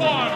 one,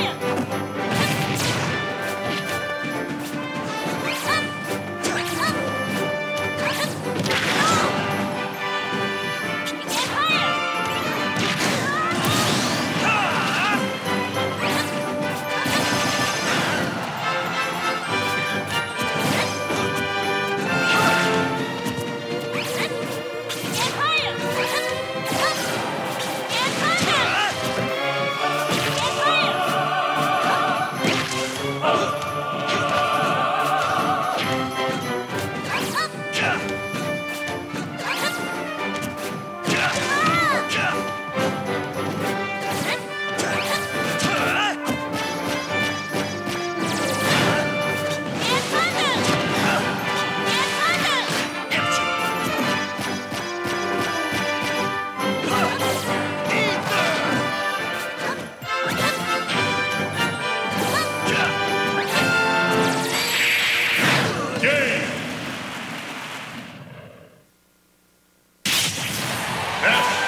Yeah. Best